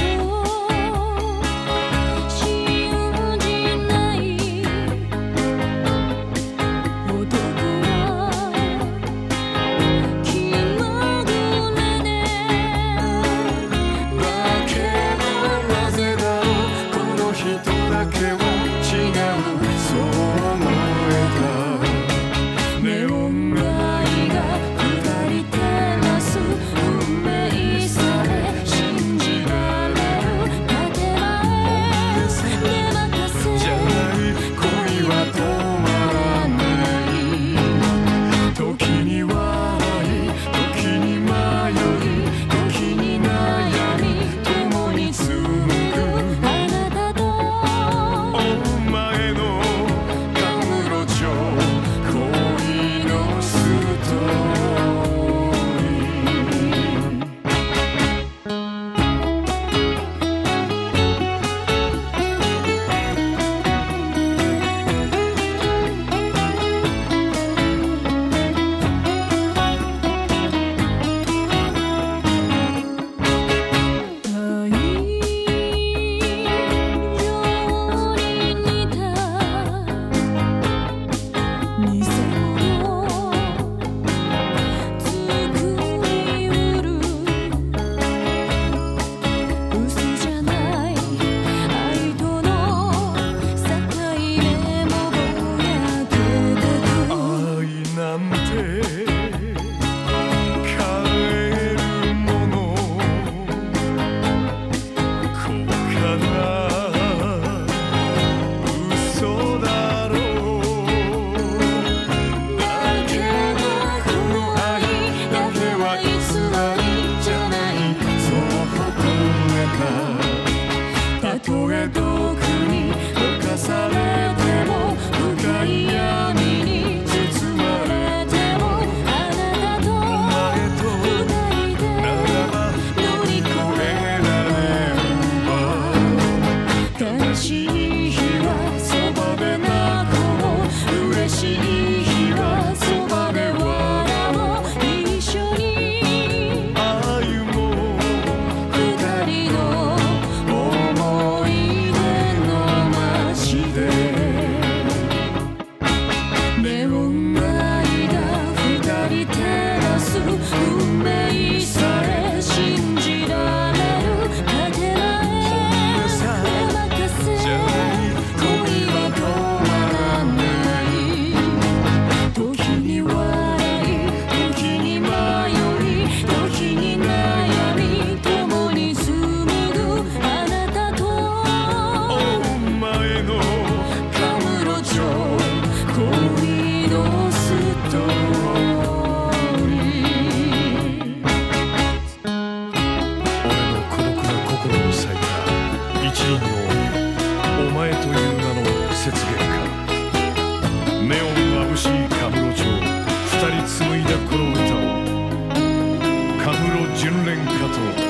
you 一のお前という名の雪原かネオン眩しいカムロ町二人紡いだこの歌を。カムロ巡恋歌と